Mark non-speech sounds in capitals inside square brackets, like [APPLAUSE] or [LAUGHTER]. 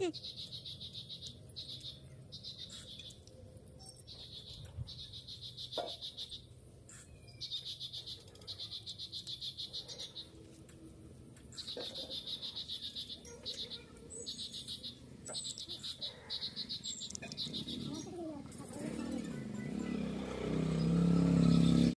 Hmm. [LAUGHS]